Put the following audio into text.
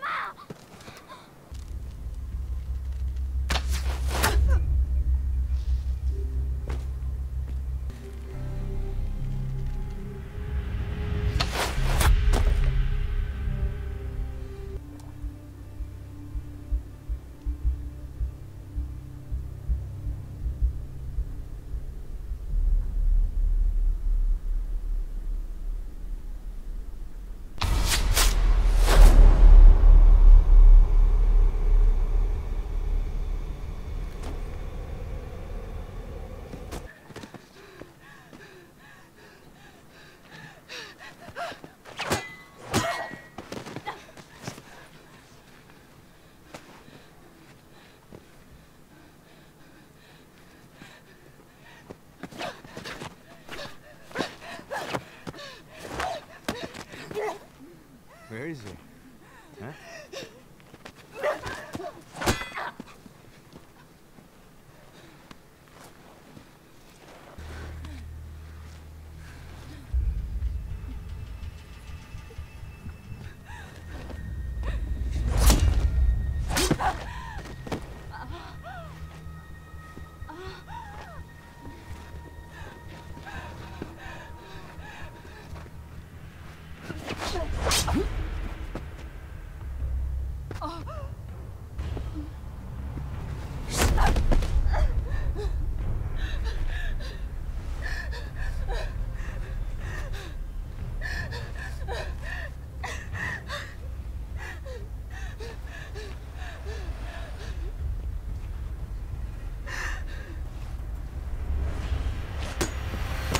妈 Crazy? Hã?